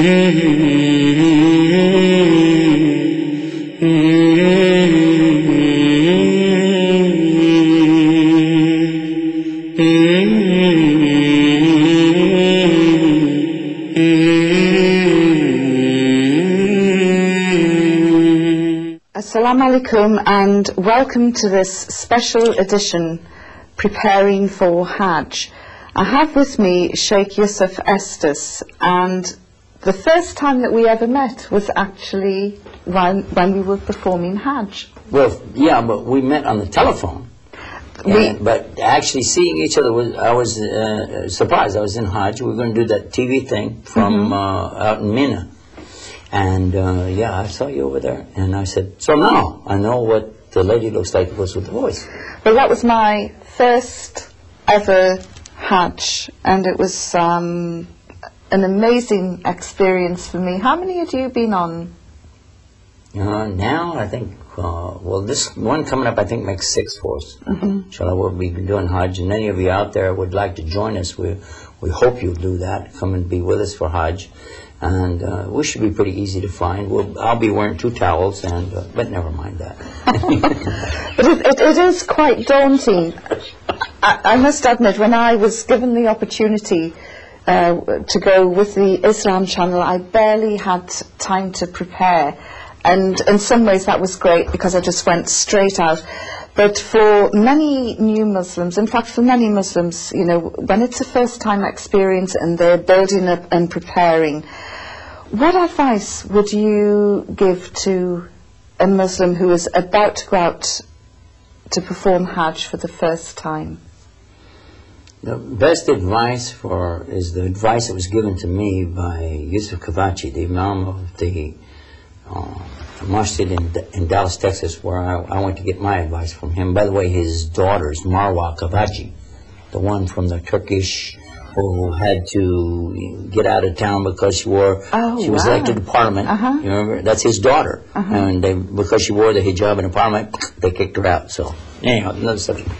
Assalamu alaikum and welcome to this special edition preparing for Hajj. I have with me Sheikh Yusuf Estes and the first time that we ever met was actually when, when we were performing Hajj. Well, yeah, but we met on the telephone. We- but actually seeing each other was I was uh, surprised. I was in Hajj. We were going to do that TV thing from Mm-hmm. uh, out in Mina, and uh, yeah, I saw you over there, and I said, so now I know what the lady looks like was with the voice. Well, that was my first ever Hajj and it was um, an amazing experience for me. How many had you been on? Uh, now I think, uh, well, this one coming up I think makes six for us. Mm-hmm. Inshallah, we'll be doing Hajj, and any of you out there would like to join us, we we hope you'll do that. Come and be with us for Hajj, and uh, we should be pretty easy to find. We'll, I'll be wearing two towels, and uh, but never mind that. But it, it, it is quite daunting. I, I must admit, when I was given the opportunity uh, to go with the Islam channel, I barely had time to prepare. And in some ways that was great because I just went straight out. But for many new Muslims, in fact for many Muslims, you know, when it's a first time experience and they're building up and preparing, what advice would you give to a Muslim who is about to go out to perform Hajj for the first time? The best advice for is the advice that was given to me by Yusuf Kavakci, the Imam of the uh, masjid in, in Dallas, Texas, where I, I went to get my advice from him. By the way, his daughter's Marwa Kavakci, the one from the Turkish who had to get out of town because she wore Oh, she was wow. elected to parliament. Uh-huh. You remember? That's his daughter, and they, because she wore the hijab in the parliament, they kicked her out. So anyhow, another subject.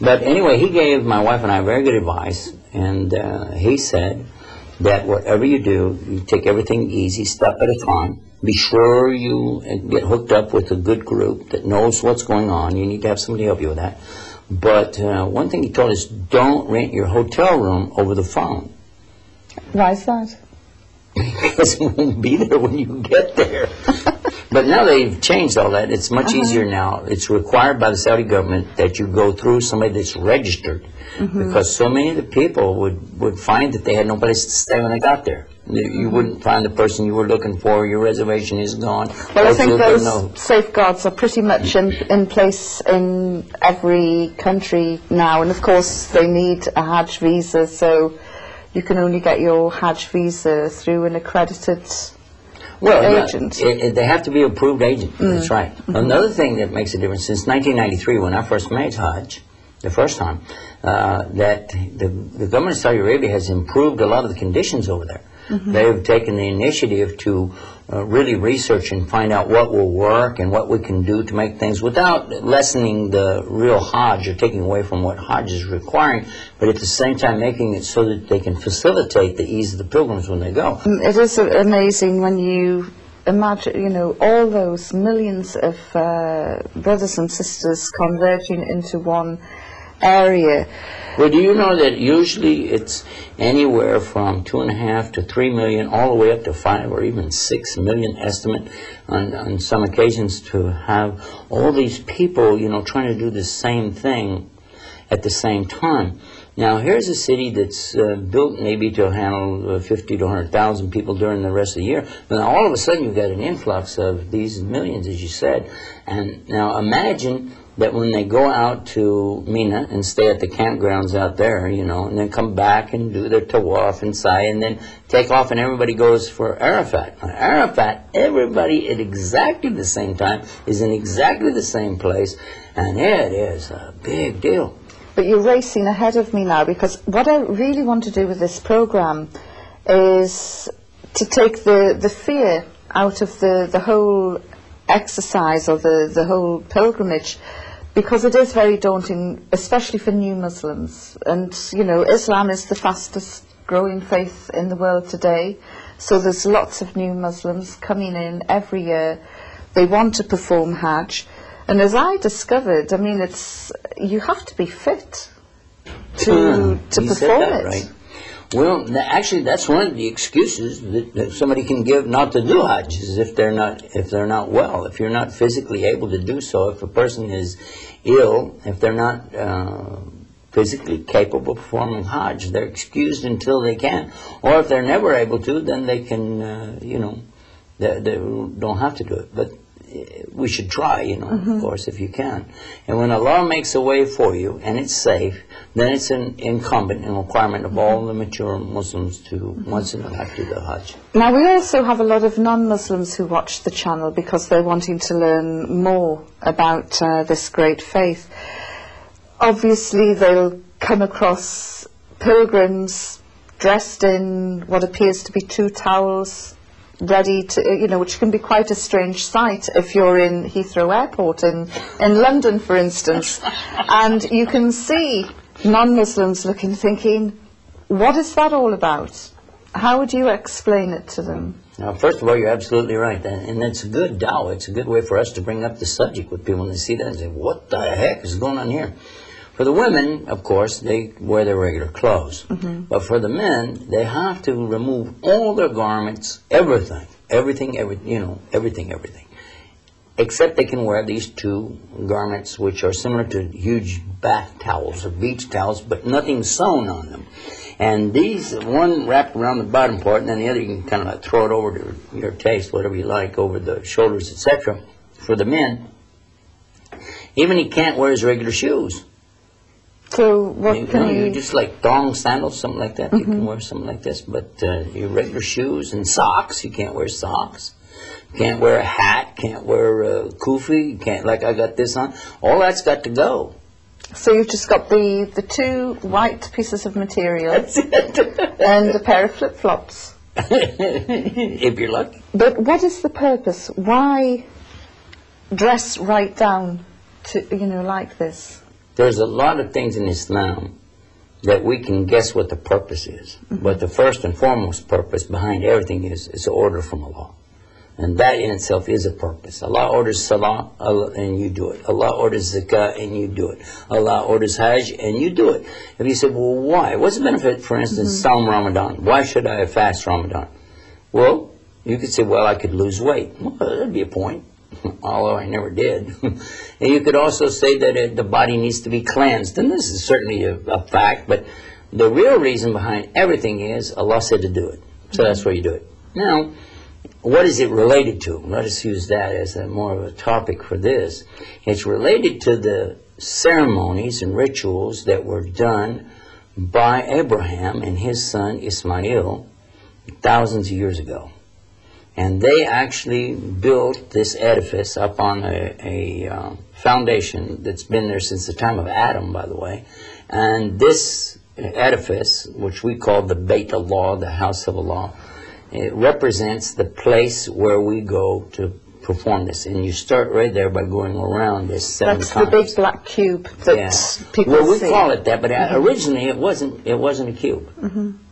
But anyway, he gave my wife and I very good advice, and uh, he said that whatever you do, you take everything easy, step at a time. Be sure you uh, get hooked up with a good group that knows what's going on. You need to have somebody help you with that. But uh, one thing he told us: don't rent your hotel room over the phone Why is that? because it won't be there when you get there. but now they've changed all that. It's much uh-huh. easier now. It's required by the Saudi government that you go through somebody that's registered mm-hmm. because so many of the people would, would find that they had no place to stay when they got there. You, you mm-hmm. wouldn't find the person you were looking for. Your reservation is gone. Well, I think those know. safeguards are pretty much in, in place in every country now, and of course they need a Hajj visa, so you can only get your Hajj visa through an accredited. Well, yeah, it- it- they have to be approved agent. Mm. That's right. Mm-hmm. Another thing that makes a difference since 1993, when I first made Hajj, the first time, uh, that the, the government of Saudi Arabia has improved a lot of the conditions over there. Mm-hmm. They've taken the initiative to uh, really research and find out what will work and what we can do to make things without lessening the real Hajj or taking away from what Hajj is requiring, but at the same time making it so that they can facilitate the ease of the pilgrims when they go. Um, It is amazing when you imagine, you know, all those millions of uh, brothers and sisters converging into one area. Well, do you know that usually it's anywhere from two and a half to three million, all the way up to five or even six million estimate on, on some occasions to have all these people, you know, trying to do the same thing at the same time. Now, here's a city that's uh, built maybe to handle uh, 50 to 100,000 people during the rest of the year. But all of a sudden you've got an influx of these millions, as you said. And now imagine that when they go out to Mina and stay at the campgrounds out there, you know, and then come back and do their tawaf and sa'i and then take off and everybody goes for Arafat. On Arafat, everybody at exactly the same time is in exactly the same place, and it is a big deal. But you're racing ahead of me now because what I really want to do with this program is to take the, the fear out of the, the whole exercise or the, the whole pilgrimage because it is very daunting, especially for new Muslims. And, you know, Islam is the fastest growing faith in the world today. So there's lots of new Muslims coming in every year. They want to perform Hajj. And as I discovered, I mean, it's you have to be fit to to perform it. right. Well, actually, that's one of the excuses that, that somebody can give not to do Hajj is if they're not if they're not well, if you're not physically able to do so, if a person is ill, if they're not uh, physically capable of performing Hajj, they're excused until they can, or if they're never able to, then they can, uh, you know, they, they don't have to do it, but. We should try, you know, of course, if you can. And when Allah makes a way for you and it's safe, then it's an incumbent and requirement of all the mature Muslims to once in a life do the Hajj. Now, we also have a lot of non-Muslims who watch the channel because they're wanting to learn more about uh, this great faith. Obviously, they'll come across pilgrims dressed in what appears to be two towels, ready to, you know, which can be quite a strange sight if you're in Heathrow Airport in, in London, for instance. and you can see non-Muslims looking, thinking, what is that all about? How would you explain it to them? Now, first of all, you're absolutely right, and, and it's a good dawah. It's a good way for us to bring up the subject with people when they see that and say, "What the heck is going on here?" For the women, of course, they wear their regular clothes, mm-hmm. but for the men, they have to remove all their garments, everything, everything, every you know, everything, everything, except they can wear these two garments, which are similar to huge bath towels or beach towels, but nothing sewn on them. And these, one wrapped around the bottom part, and then the other you can kind of like throw it over to your taste, whatever you like, over the shoulders, etc. For the men, even he can't wear his regular shoes. So what You can know, you? you just like thong sandals, something like that. You can wear something like this, but uh, your regular shoes and socks, you can't wear socks. Can't wear a hat. Can't wear a kufi. You can't like I got this on. All that's got to go. So you've just got the the two white pieces of material That's it. and a pair of flip flops. if you're lucky. But what is the purpose? Why dress right down to you know like this? There's a lot of things in Islam that we can guess what the purpose is. Mm-hmm. But the first and foremost purpose behind everything is is an order from Allah. And that in itself is a purpose. Allah orders salah Allah, and you do it. Allah orders zakah and you do it. Allah orders hajj and you do it. If you say, well, why? What's the benefit, for instance, mm-hmm. Sawm Ramadan? Why should I fast Ramadan? Well, you could say, well, I could lose weight. Well, that'd be a point, although I never did. and you could also say that uh, the body needs to be cleansed, and this is certainly a, a fact, but the real reason behind everything is Allah said to do it. So that's why you do it. Now, what is it related to? Let us use that as a more of a topic for this. It's related to the ceremonies and rituals that were done by Abraham and his son Ismail thousands of years ago. And they actually built this edifice up on a, a uh, foundation that's been there since the time of Adam, by the way. And this edifice, which we call the Beit Allah, the house of Allah, it represents the place where we go to perform this. And you start right there by going around this seven That's the big black cube that Yeah. people well, we see. call it that, but uh originally it wasn't. It wasn't a cube.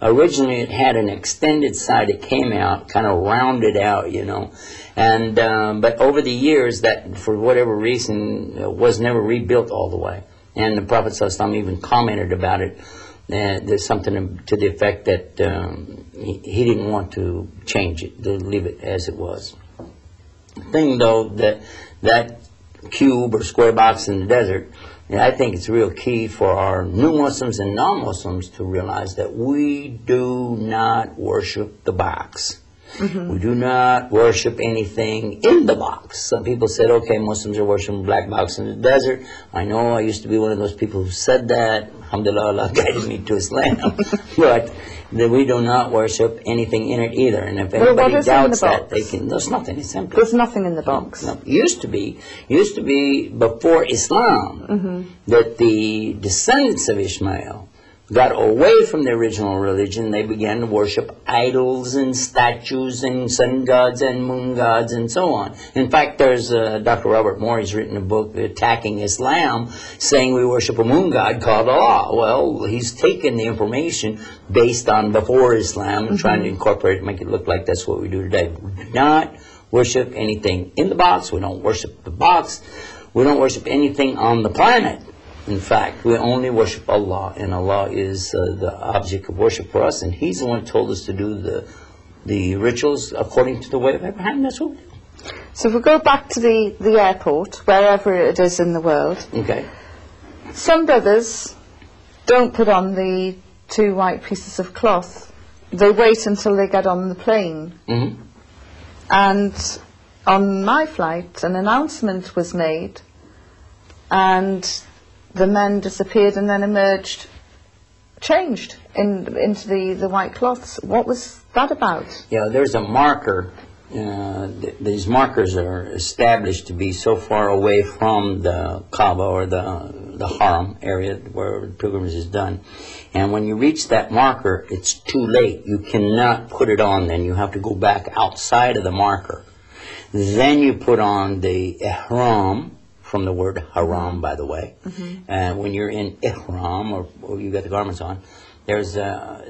Originally, it had an extended side. It came out, kind of rounded out, you know. And um, but over the years, that for whatever reason uh, was never rebuilt all the way. And the Prophet ﷺ even commented about it. Uh, there's something to the effect that um, he, he didn't want to change it, to leave it as it was thing though that that cube or square box in the desert yeah, I think it's real key for our new Muslims and non-Muslims to realize that we do not worship the box. Mm-hmm. We do not worship anything in the box. Some people said, okay, Muslims are worshiping black box in the desert. I know I used to be one of those people who said that. Alhamdulillah, Allah guided me to Islam. but that we do not worship anything in it either. And if Well, what anybody is in the doubts that, box? they can, there's nothing. It's empty. There's nothing in the box. No, used to be, used to be before Islam Mm-hmm. that the descendants of Ishmael got away from the original religion, they began to worship idols and statues and sun gods and moon gods and so on. In fact, there's uh, Dr. Robert Morey's written a book attacking Islam, saying we worship a moon god called Allah. Well, he's taken the information based on before Islam and trying to incorporate it, make it look like that's what we do today. We do not worship anything in the box. We don't worship the box. We don't worship anything on the planet. In fact, we only worship Allah, and Allah is uh, the object of worship for us, and He's the one who told us to do the the rituals according to the way of Abraham. That's what. So if we go back to the, the airport, wherever it is in the world, Okay. some brothers don't put on the two white pieces of cloth. They wait until they get on the plane. hmm And on my flight, an announcement was made, and the men disappeared and then emerged, changed in, into the, the white cloths. What was that about? Yeah, there's a marker. Uh, th- these markers are established to be so far away from the Kaaba or the the Haram area where pilgrimage is done. And when you reach that marker, it's too late. You cannot put it on then. You have to go back outside of the marker. Then you put on the ihram, from the word haram, by the way. And when you're in ihram, or, or you got the garments on, there's uh,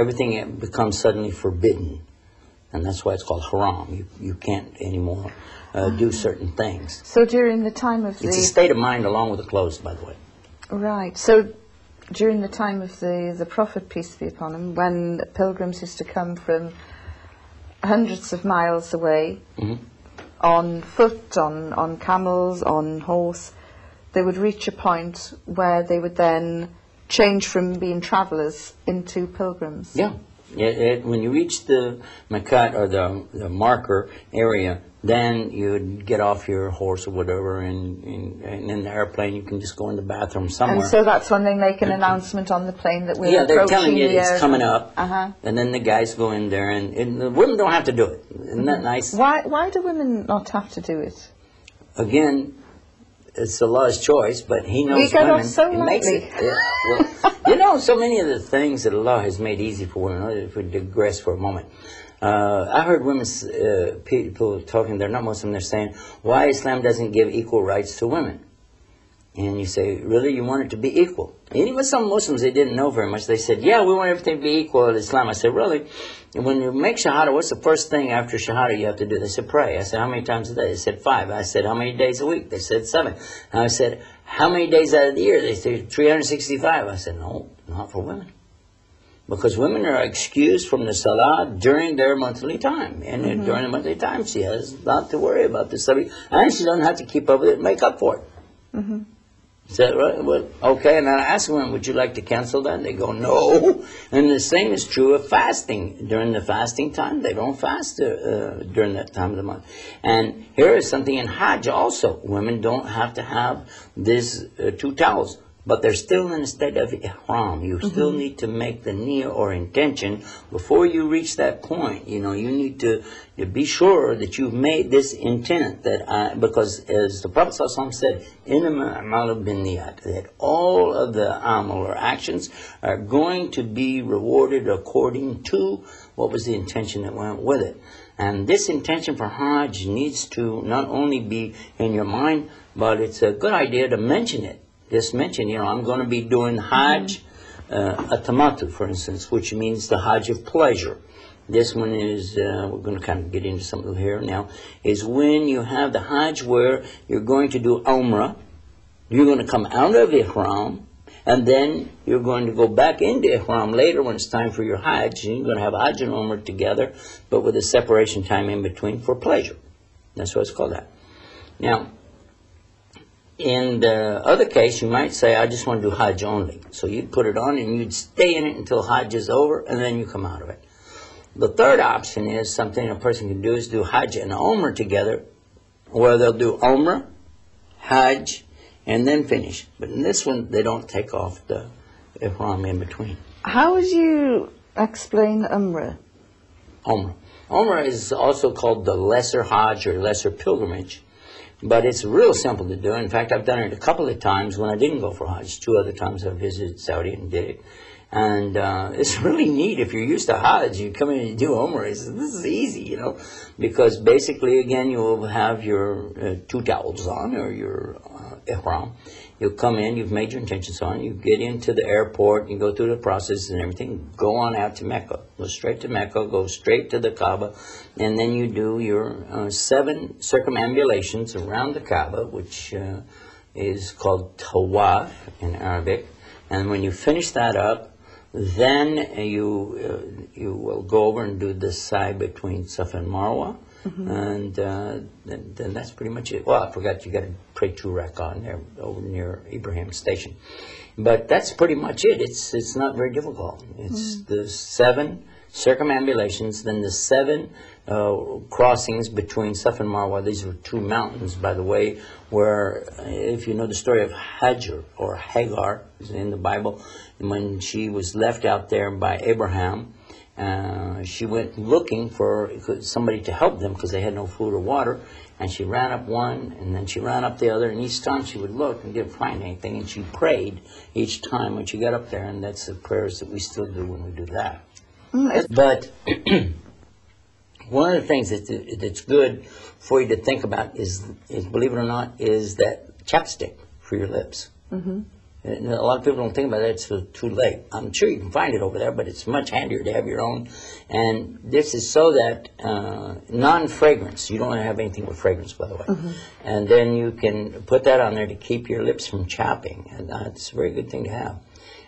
everything becomes suddenly forbidden, and that's why it's called haram. You you can't anymore uh, do certain things. So during the time of It's a state of mind along with the clothes, by the way. right, so during the time of the the Prophet peace be upon him, when pilgrims used to come from hundreds of miles away Mhm. On foot, on on camels, on horse, they would reach a point where they would then change from being travellers into pilgrims. Yeah. It, it, when you reach the miqat or the, the marker area, then you'd get off your horse or whatever, and, and, and in the airplane you can just go in the bathroom somewhere. And so that's when they make an announcement on the plane that we're yeah, they're telling you the it's coming up, Uh-huh. and then the guys go in there, and, and the women don't have to do it. Isn't that nice? Why why do women not have to do it? Again, it's Allah's choice, but He knows We get women. off so He makes it. Yeah, well, you know, so many of the things that Allah has made easy for women. If we digress for a moment, uh, I heard women, uh, people talking. They're not Muslim. They're saying why Islam doesn't give equal rights to women. And you say, really, you want it to be equal? And even some Muslims, they didn't know very much. They said, yeah, we want everything to be equal in Islam. I said, really? When you make Shahada, what's the first thing after Shahada you have to do? They said, pray. I said, how many times a day? They said, five. I said, how many days a week? They said, seven. And I said, how many days out of the year? They said, 365. I said, no, not for women. Because women are excused from the salah during their monthly time. And uh, during the monthly time, she has not to worry about the subject. And she doesn't have to keep up with it and make up for it. Is that right? Well, okay. And I ask them, would you like to cancel that? They go, no. And the same is true of fasting. During the fasting time, they don't fast uh, during that time of the month. And here is something in Hajj also. Women don't have to have these uh, two towels. But they're still in a state of ihram. You still mm-hmm. need to make the niyyah or intention before you reach that point. You know, you need to, to be sure that you've made this intent that I, because as the Prophet ﷺ said, "Innama a'malu binniyat," that all of the amal or actions are going to be rewarded according to what was the intention that went with it. And this intention for Hajj needs to not only be in your mind, but it's a good idea to mention it just mention, you know, I'm going to be doing Hajj uh, atamatu, for instance, which means the Hajj of pleasure. This one is, uh, we're going to kind of get into something here now, is when you have the Hajj where you're going to do Umrah, you're going to come out of Ihram, and then you're going to go back into Ihram later when it's time for your Hajj, and you're going to have Hajj and Umrah together, but with a separation time in between for pleasure. That's why it's called that. Now, in the other case, you might say, I just want to do Hajj only. So you'd put it on and you'd stay in it until Hajj is over and then you come out of it. The third option is something a person can do is do Hajj and Umrah together, where they'll do Umrah, Hajj, and then finish. But in this one, they don't take off the Ihram in between. How would you explain Umrah? Umrah. Umrah is also called the lesser Hajj or lesser pilgrimage. But it's real simple to do. In fact, I've done it a couple of times when I didn't go for Hajj. Two other times I visited Saudi and did it. And uh, it's really neat if you're used to Hajj. You come in and you do Umrah. This is easy, you know, because basically, again, you will have your uh, two towels on or your uh, ihram. You'll come in, you've made your intentions on, you get into the airport, you go through the process and everything, go on out to Mecca. Go straight to Mecca, go straight to the Kaaba, and then you do your uh, seven circumambulations around the Kaaba, which uh, is called tawaf in Arabic. And when you finish that up, then you uh, you will go over and do the sa'i between Safa and Marwa, and uh, then, then that's pretty much it. Well, I forgot you got to pray two rak'ah there over near Ibrahim Station, but that's pretty much it. It's it's not very difficult. It's the seven circumambulations, then the seven uh, crossings between Safa and Marwa. These are two mountains, by the way, where uh, if you know the story of Hajar or Hagar is in the Bible, when she was left out there by Abraham, uh, she went looking for somebody to help them because they had no food or water. And she ran up one, and then she ran up the other, and each time she would look and didn't find anything, and she prayed each time when she got up there, and that's the prayers that we still do when we do that. But one of the things that, that's good for you to think about is, is, believe it or not, is that chapstick for your lips. Mm-hmm. And a lot of people don't think about that. It's too late. I'm sure you can find it over there, but it's much handier to have your own. And this is so that uh, non-fragrance. You don't have anything with fragrance, by the way. And then you can put that on there to keep your lips from chapping, and that's a very good thing to have.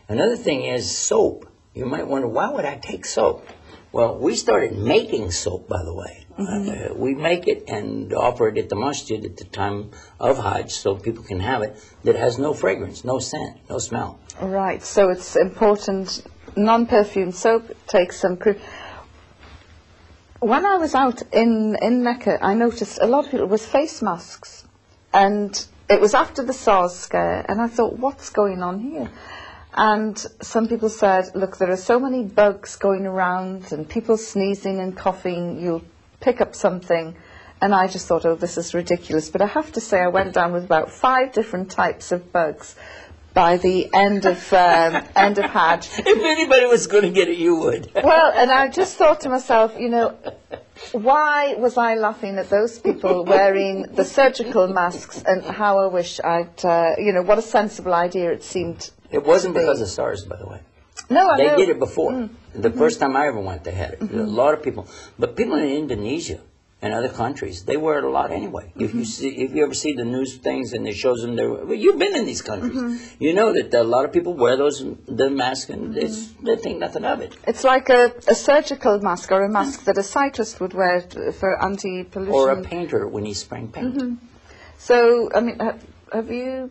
Another thing is soap. You might wonder, why would I take soap? Well, we started making soap, by the way. Uh, we make it and offer it at the masjid at the time of Hajj so people can have it that has no fragrance, no scent, no smell. Right, so it's important, non-perfumed soap, takes some. When I was out in, in Mecca, I noticed a lot of people with face masks. And it was after the SARS scare, and I thought, what's going on here? And some people said, look, there are so many bugs going around and people sneezing and coughing, you'll pick up something. And I just thought, oh, this is ridiculous. But I have to say, I went down with about five different types of bugs by the end of um, end of Hajj. If anybody was going to get it, you would. Well, and I just thought to myself, you know, why was I laughing at those people wearing the surgical masks and how I wish I'd, uh, you know, what a sensible idea it seemed. It wasn't because of SARS, by the way. No, I They know. did it before. Mm. The mm-hmm. first time I ever went, they had it. Mm-hmm. A lot of people, but people in Indonesia and other countries, they wear it a lot anyway. If you mm-hmm. see, if you ever see the news things and it shows them, they're, well, you've been in these countries, you know that a lot of people wear those the mask and it's, they think nothing of it. It's like a, a surgical mask or a mask that a cyclist would wear for anti-pollution. Or a painter when he's spraying paint. So, I mean, ha- have you?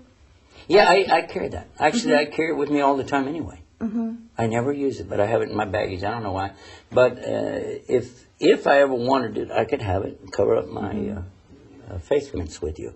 Yeah, I, I carry that. Actually, I carry it with me all the time anyway. I never use it, but I have it in my baggage. I don't know why. But uh, if if I ever wanted it, I could have it and cover up my uh, uh, face mints with you.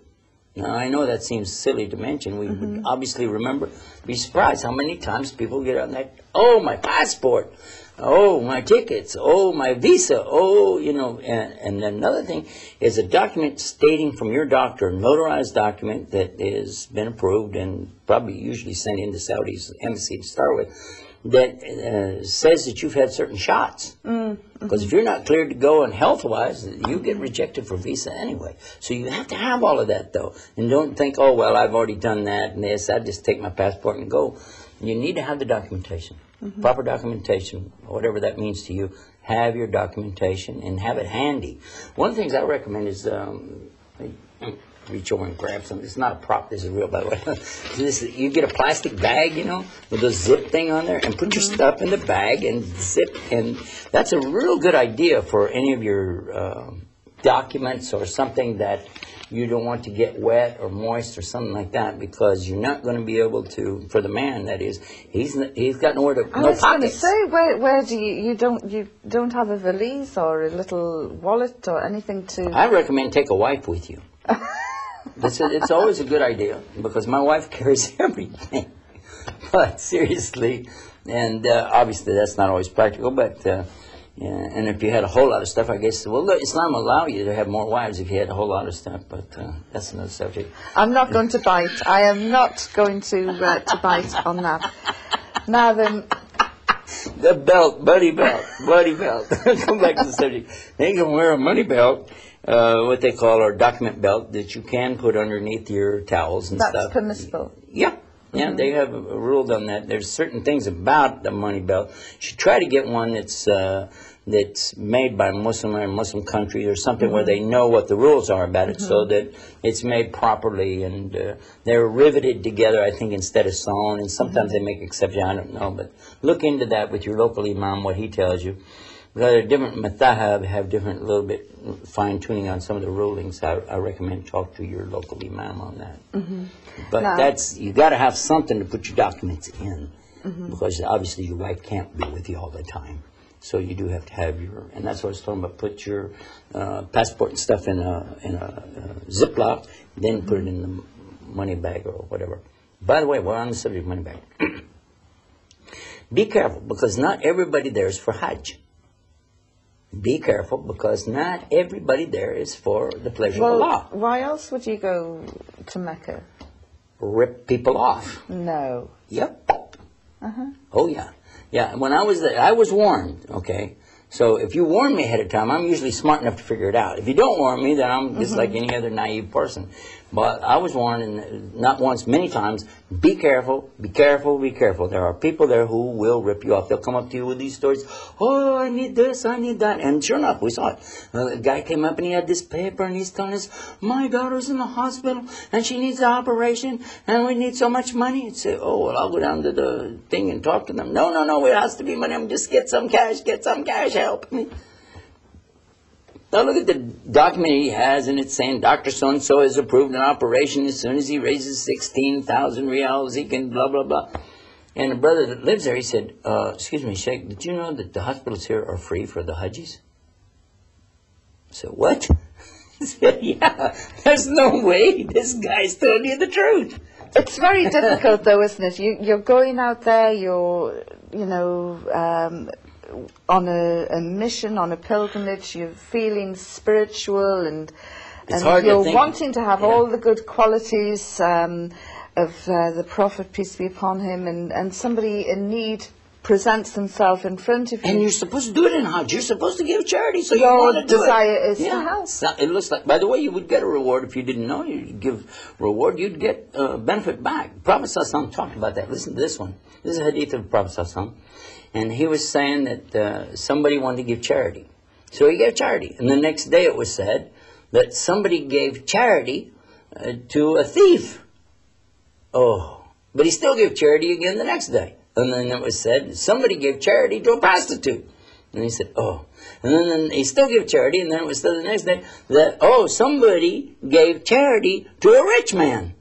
Now, I know that seems silly to mention. We would obviously remember, be surprised how many times people get on that, oh, my passport, oh, my tickets, oh, my visa, oh, you know. And, and then another thing is a document stating from your doctor, a notarized document that has been approved and probably usually sent into Saudi's embassy to start with, that uh, says that you've had certain shots. Because if you're not cleared to go and health-wise, you get rejected for visa anyway. So you have to have all of that, though. And don't think, oh, well, I've already done that and this. I just take my passport and go. You need to have the documentation, proper documentation, whatever that means to you. Have your documentation and have it handy. One of the things I recommend is um, reach over and grab something. It's not a prop. This is real, by the way. this, you get a plastic bag, you know, with a zip thing on there, and put your stuff in the bag and zip. And that's a real good idea for any of your um documents or something that you don't want to get wet or moist or something like that because you're not going to be able to. For the man, that is he's he's got nowhere to I no was going to pockets. say, where where do you you don't you don't have a valise or a little wallet or anything to? I recommend take a wife with you. it's, a, it's always a good idea because my wife carries everything. But seriously, and uh, obviously that's not always practical. But uh, yeah, and if you had a whole lot of stuff, I guess well, look, Islam will allow you to have more wives if you had a whole lot of stuff. But uh, that's another subject. I'm not going to bite. I am not going to uh, to bite on that. Now then, the belt, buddy belt, buddy belt. Come back to the subject. They can wear a money belt, uh, what they call our document belt, that you can put underneath your towels and That's stuff. That's permissible. Yeah, yeah, they have a a rule on that. There's certain things about the money belt. You should try to get one that's uh, that's made by Muslim or Muslim country or something where they know what the rules are about it, so that it's made properly and uh, they're riveted together. I think instead of sewn, and sometimes they make exceptions. I don't know, but look into that with your local imam what he tells you. Because different mathahab have different little bit fine tuning on some of the rulings. I, I recommend talk to your local imam on that. But Now- that's you got to have something to put your documents in, because obviously your wife can't be with you all the time. So you do have to have your, and that's what I was talking about. Put your uh, passport and stuff in a in a uh, Ziploc, then put it in the money bag or whatever. By the way, we're on the subject of money bag. Be careful because not everybody there is for Hajj. Be careful because not everybody there is for the pleasure of Well, Allah. why else would you go to Mecca? Rip people off. No. Yep. Uh-huh. Oh yeah, yeah. When I was there, I was warned. Okay, so if you warn me ahead of time, I'm usually smart enough to figure it out. If you don't warn me, then I'm just like any other naive person. But I was warned, not once, many times. Be careful, be careful, be careful. There are people there who will rip you off. They'll come up to you with these stories. Oh, I need this, I need that, and sure enough, we saw it. Uh, a guy came up and he had this paper, and he's telling us, "My daughter's in the hospital, and she needs an operation, and we need so much money." And say, "Oh, well, I'll go down to the thing and talk to them." No, no, no, it has to be money. I'm just get some cash, get some cash, help me. Now look at the document he has, and it's saying Dr. So-and-so has approved an operation. As soon as he raises 16,000 reals, he can blah, blah, blah. And a brother that lives there, he said, uh, excuse me, Sheikh, did you know that the hospitals here are free for the Hajis? I said, what? Said, yeah, there's no way this guy's telling you the truth. It's very difficult, though, isn't it? You, you're going out there, you're, you know, um, on a, a mission, on a pilgrimage, you're feeling spiritual and, and you're think- wanting to have yeah. all the good qualities um, of uh, the Prophet, peace be upon him, and, and somebody in need presents themselves in front of you. And you're supposed to do it in Hajj. You're supposed to give charity, so you Your want to do desire it. is to help. So it looks like, by the way, you would get a reward if you didn't know. You'd give reward, you'd get uh, benefit back. Prophet Sallallahu talked about that. Listen to this one. This is a hadith of Prophet Sallallahu And he was saying that uh, somebody wanted to give charity. So he gave charity. And the next day it was said that somebody gave charity uh, to a thief. Oh, but he still gave charity again the next day. And then it was said somebody gave charity to a prostitute. And he said, oh. And then, then he still gave charity, and then it was said the next day that, oh, somebody gave charity to a rich man.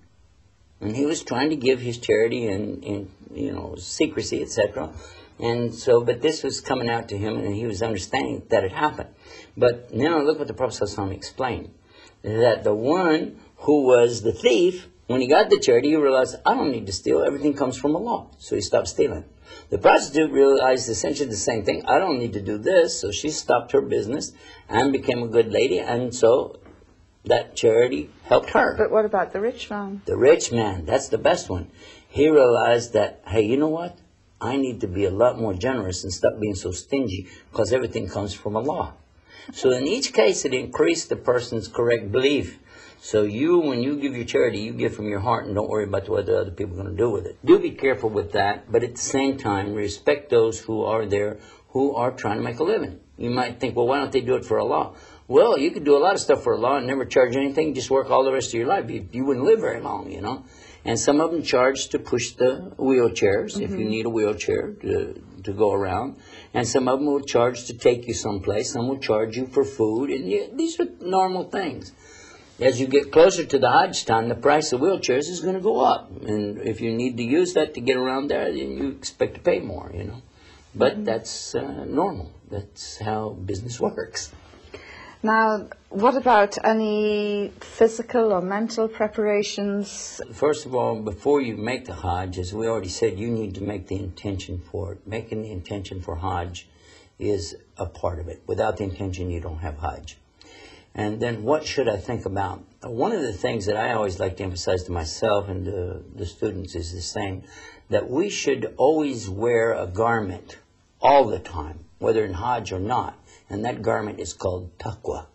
And he was trying to give his charity in, in you know, secrecy, etc. And so, but this was coming out to him, and he was understanding that it happened. But now look what the Prophet ﷺ explained that the one who was the thief, when he got the charity, he realized, I don't need to steal. Everything comes from Allah. So he stopped stealing. The prostitute realized essentially the same thing. I don't need to do this. So she stopped her business and became a good lady. And so that charity helped her. but what about the rich man? The rich man, that's the best one. He realized that, hey, you know what? I need to be a lot more generous and stop being so stingy because everything comes from Allah. So in each case, it increased the person's correct belief. So you, when you give your charity, you give from your heart and don't worry about what the other people are going to do with it. Do be careful with that, but at the same time, respect those who are there who are trying to make a living. You might think, well, why don't they do it for Allah? Well, you could do a lot of stuff for Allah and never charge anything, just work all the rest of your life. You, you wouldn't live very long, you know. And some of them charge to push the wheelchairs if you need a wheelchair to, to go around. And some of them will charge to take you someplace. Some will charge you for food. And you, these are normal things. As you get closer to the Hajj time, the price of wheelchairs is going to go up. And if you need to use that to get around there, then you expect to pay more, you know. But that's uh, normal. That's how business works. Now, what about any physical or mental preparations? First of all, before you make the Hajj, as we already said, you need to make the intention for it. Making the intention for Hajj is a part of it. Without the intention, you don't have Hajj. And then what should I think about? One of the things that I always like to emphasize to myself and the, the students is the same, that we should always wear a garment all the time, whether in Hajj or not. And that garment is called taqwa,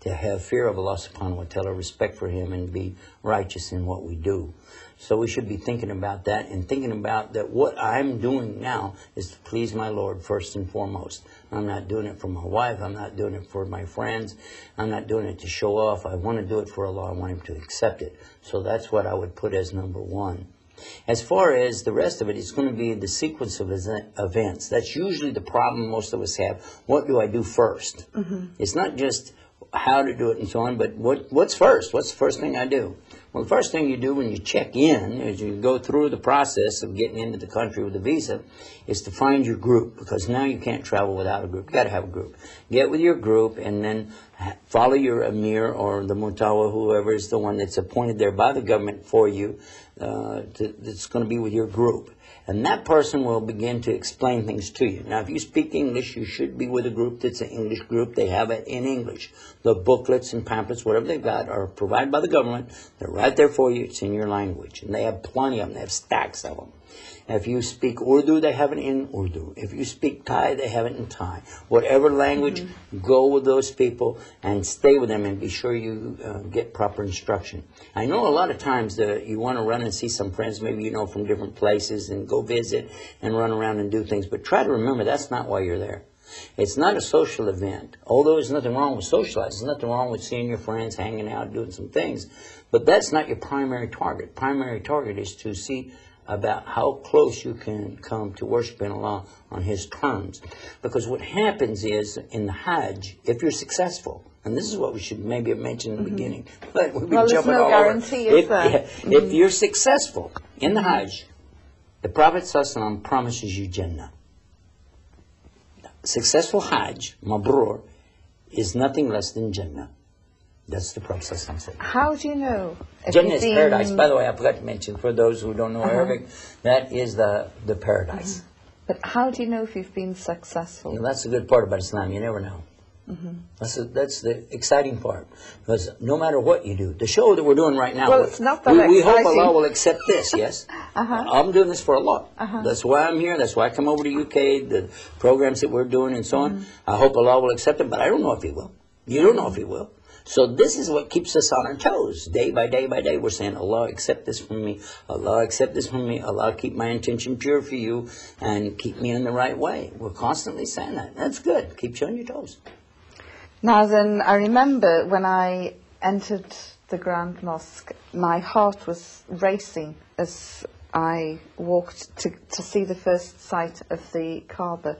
to have fear of Allah subhanahu wa ta'ala, respect for Him, and be righteous in what we do. So we should be thinking about that and thinking about that what I'm doing now is to please my Lord first and foremost. I'm not doing it for my wife. I'm not doing it for my friends. I'm not doing it to show off. I want to do it for Allah. I want Him to accept it. So that's what I would put as number one. As far as the rest of it, it's going to be the sequence of events. That's usually the problem most of us have. What do I do 1st mm-hmm. It's not just how to do it and so on, but what, what's first? What's the first thing I do? Well, the first thing you do when you check in, as you go through the process of getting into the country with a visa, is to find your group because now you can't travel without a group. You got to have a group. Get with your group and then follow your emir or the mutawa, whoever is the one that's appointed there by the government for you, uh, to, that's going to be with your group. And that person will begin to explain things to you. Now, if you speak English, you should be with a group that's an English group. They have it in English. The booklets and pamphlets, whatever they've got, are provided by the government. They're right there for you. It's in your language. And they have plenty of them. They have stacks of them. If you speak Urdu, they have it in Urdu. If you speak Thai, they have it in Thai. Whatever language, go with those people and stay with them and be sure you uh, get proper instruction. I know a lot of times that you want to run and see some friends, maybe you know from different places, and go visit and run around and do things. But try to remember that's not why you're there. It's not a social event. Although there's nothing wrong with socializing, there's nothing wrong with seeing your friends, hanging out, doing some things. But that's not your primary target. Primary target is to see about how close you can come to worshiping Allah on His terms. Because what happens is in the Hajj, if you're successful, and this is what we should maybe have mentioned in the beginning, but we've been Mm-hmm. Well, there's jumping no all guarantee, is if, yeah, if you're successful in the Hajj, the Prophet ﷺ promises you Jannah. Successful Hajj, Mabrur, is nothing less than Jannah. That's the Prophet said. How do you know? Jannah is been- paradise. By the way, I forgot to mention, for those who don't know Uh-huh. Arabic, that is the, the paradise. But how do you know if you've been successful? And that's the good part about Islam. You never know. Mm-hmm. That's, the that's the exciting part. Because no matter what you do, the show that we're doing right now, Well, we- it's not that we, we hope. Allah will accept this, yes? Uh-huh. I'm doing this for Allah. That's why I'm here. That's why I come over to UK, the programs that we're doing and so on. Mm-hmm. I hope Allah will accept it, but I don't know if He will. You don't know if He will. So this is what keeps us on our toes. Day by day by day, we're saying, Allah, accept this from me. Allah, accept this from me. Allah, keep my intention pure for you and keep me in the right way. We're constantly saying that. That's good. Keeps you on your toes. Now then, I remember when I entered the Grand Mosque, my heart was racing as I walked to, to see the first sight of the Kaaba.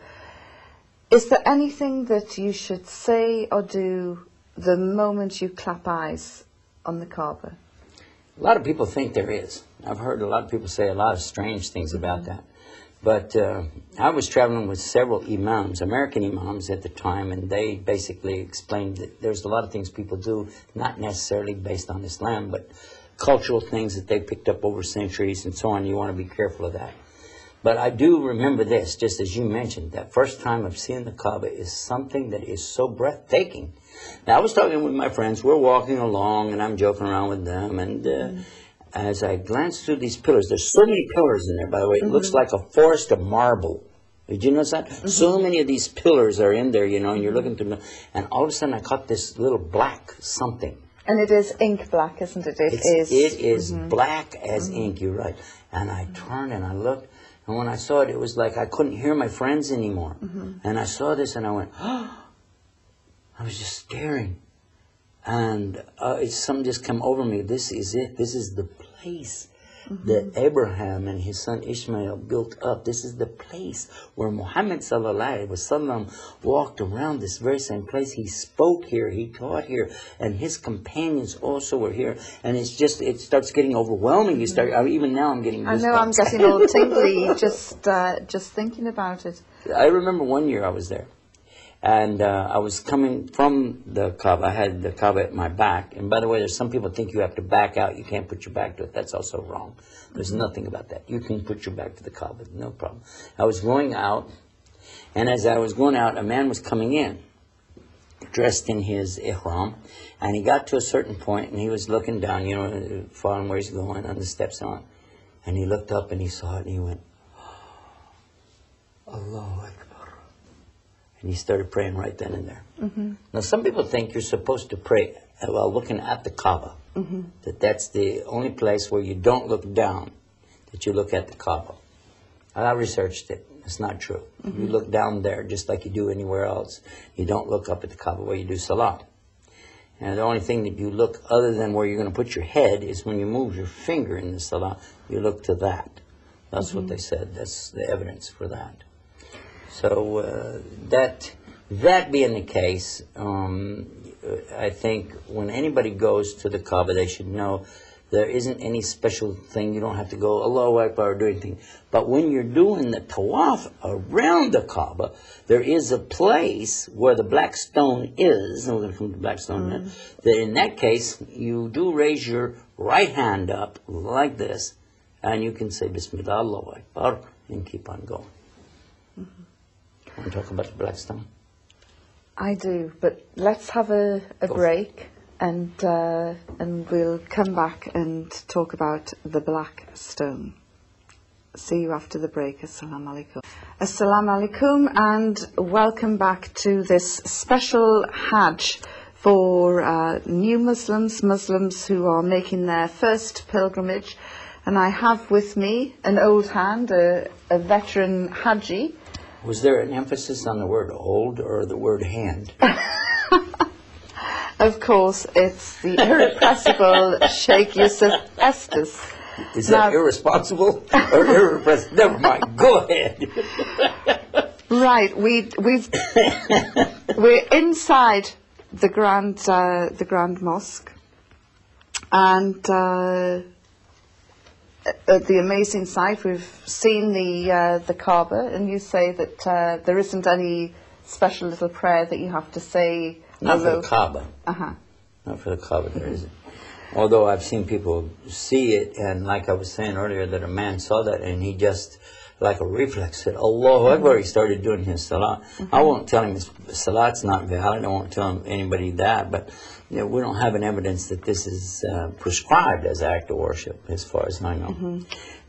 Is there anything that you should say or do the moment you clap eyes on the Kaaba? A lot of people think there is. I've heard a lot of people say a lot of strange things about that. But uh, I was traveling with several imams, American imams at the time, and they basically explained that there's a lot of things people do, not necessarily based on Islam, but cultural things that they picked up over centuries and so on. You want to be careful of that. But I do remember this, just as you mentioned, that first time of seeing the Kaaba is something that is so breathtaking. Now, I was talking with my friends, we're walking along, and I'm joking around with them, and uh, as I glanced through these pillars, there's so many pillars in there, by the way, it looks mm-hmm. like a forest of marble. Did you notice that? Mm-hmm. So many of these pillars are in there, you know, and you're looking through them, and all of a sudden I caught this little black something. And it is ink black, isn't it? It It's, is. It is mm-hmm. black as ink. You're right. And I turned and I looked, and when I saw it, it was like I couldn't hear my friends anymore. And I saw this, and I went, oh. I was just staring, and uh, it's something just come over me. This is it. This is the place. That Abraham and his son Ishmael built up. This is the place where Muhammad wasallam walked around this very same place. He spoke here, he taught here, and his companions also were here. And it's just, it starts getting overwhelming. You start, I- even now I'm getting I know I'm getting all tingly just uh, just thinking about it. I remember one year I was there, and uh, I was coming from the Kaaba. I had the Kaaba at my back. And by the way, there's some people think you have to back out. You can't put your back to it. That's also wrong. There's nothing about that. You can put your back to the Kaaba, no problem. I was going out, and as I was going out, a man was coming in, dressed in his ihram, and he got to a certain point, and he was looking down, you know, following where he's going on the steps on, and he looked up and he saw it, and he went, Allahu Akbar. And he started praying right then and there. Mm-hmm. Now, some people think you're supposed to pray while looking at the Kaaba, mm-hmm. that that's the only place where you don't look down, that you look at the Kaaba. I researched it. It's not true. Mm-hmm. You look down there just like you do anywhere else. You don't look up at the Kaaba where you do Salat. And the only thing that you look other than where you're going to put your head is when you move your finger in the Salat, you look to that. That's what they said. That's the evidence for that. So uh, that that being the case, um, I think when anybody goes to the Kaaba, they should know there isn't any special thing. You don't have to go Allahu Akbar or do anything. But when you're doing the tawaf around the Kaaba, there is a place where the black stone is, and we're going to come to black stone now, that in that case, you do raise your right hand up like this, and you can say Bismillah, Allahu Akbar, and keep on going. Want to talk about the black stone? I do, but let's have a, a Go for it. break and uh, and we'll come back and talk about the black stone. See you after the break. Assalamu alaikum. Assalamu alaikum and welcome back to this special Hajj for uh, new Muslims, Muslims who are making their first pilgrimage. And I have with me an old hand, a, a veteran Haji. Was there an emphasis on the word old or the word hand? Of course, it's the irrepressible Sheikh Yusuf Estes. Is Now- that irresponsible or irrepressible? Never mind. Go ahead. Right, we we've we're inside the grand uh, the grand mosque, and uh, the amazing sight we've seen the uh, the Kaaba, and you say that uh, there isn't any special little prayer that you have to say. Not for the Kaaba. Uh-huh. Not for the Kaaba, there isn't. Although I've seen people see it, and like I was saying earlier, that a man saw that and he just, like a reflex, said, Allahu Akbar, he started doing his salah. I won't tell him his salat's not valid, I won't tell him anybody that, but you know, we don't have an evidence that this is uh, prescribed as act of worship, as far as I know.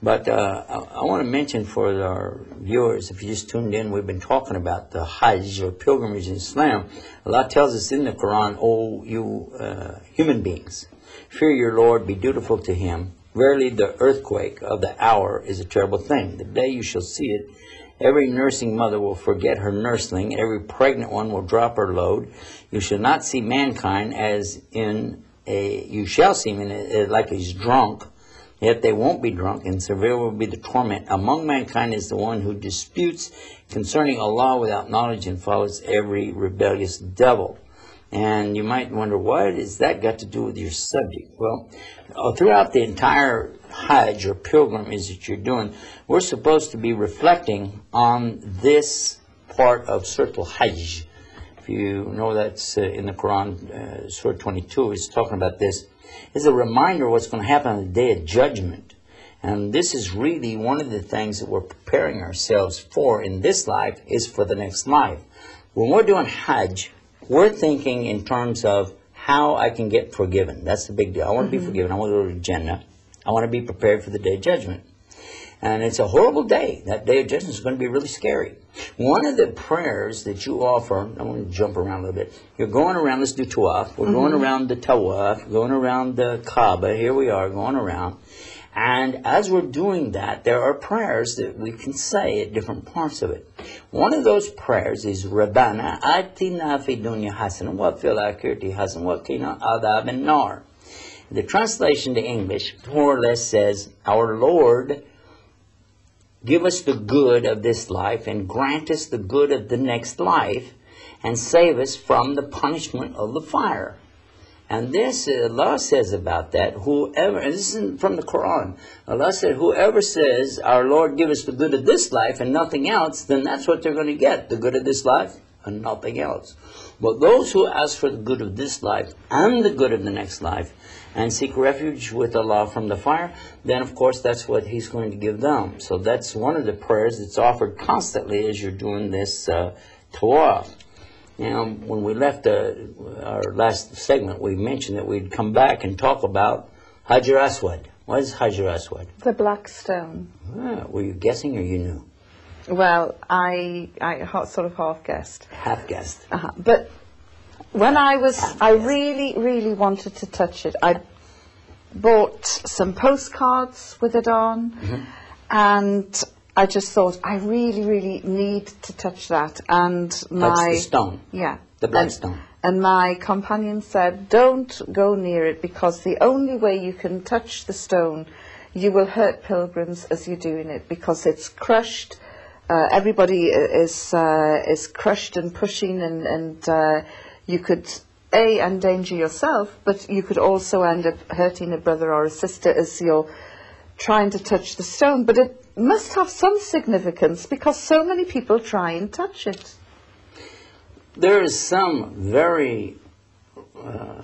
But uh, I, I want to mention for our viewers, if you just tuned in, we've been talking about the Hajj or pilgrimage in Islam. Allah tells us in the Quran, "O you uh, human beings, fear your Lord, be dutiful to Him. Verily, the earthquake of the hour is a terrible thing. The day you shall see it, every nursing mother will forget her nursling, every pregnant one will drop her load. You shall not see mankind as in a. You shall see him in a, like he's drunk." Yet they won't be drunk, and severe will be the torment. Among mankind is the one who disputes concerning Allah without knowledge and follows every rebellious devil. And you might wonder, what has that got to do with your subject? Well, uh, throughout the entire Hajj or pilgrimage that you're doing, we're supposed to be reflecting on this part of Surah Hajj. If you know that's uh, in the Quran, uh, Surah 22 is talking about this. It's a reminder of what's going to happen on the day of judgment. And this is really one of the things that we're preparing ourselves for in this life is for the next life. When we're doing Hajj, we're thinking in terms of how I can get forgiven. That's the big deal. I want to be forgiven. I want to go to Jannah. I want to be prepared for the day of judgment. And it's a horrible day. That day of judgment is going to be really scary. One of the prayers that you offer, I want to jump around a little bit. You're going around, let's do tawaf. We're going mm-hmm. around the tawaf, going around the Kaaba. Here we are going around. And as we're doing that, there are prayers that we can say at different parts of it. One of those prayers is Rabbana atina fi dunya hasan wa fil akhirati hasan wa qina adhab nar. The translation to English more or less says, Our Lord, give us the good of this life and grant us the good of the next life and save us from the punishment of the fire. And this, uh, Allah says about that, whoever, and this is from the Quran, Allah said, whoever says, Our Lord, give us the good of this life and nothing else, then that's what they're going to get, the good of this life and nothing else. But those who ask for the good of this life and the good of the next life and seek refuge with Allah from the fire, then of course that's what He's going to give them. So that's one of the prayers that's offered constantly as you're doing this uh, tawaf. Now, when we left uh, our last segment, we mentioned that we'd come back and talk about Hajar Aswad. What is Hajar Aswad? The black stone. Ah, were you guessing or you knew? Well, I, I sort of half guessed. Half guessed. Uh-huh. But when I was, I really, really wanted to touch it. I bought some postcards with it on, Mm-hmm. and I just thought I really, really need to touch that. And my the stone. yeah, The black and, stone. And my companion said, "Don't go near it because the only way you can touch the stone, you will hurt pilgrims as you're doing it because it's crushed." Uh, everybody is uh, is crushed and pushing, and and uh, you could a endanger yourself, but you could also end up hurting a brother or a sister as you're trying to touch the stone. But it must have some significance because so many people try and touch it. There is some very, uh,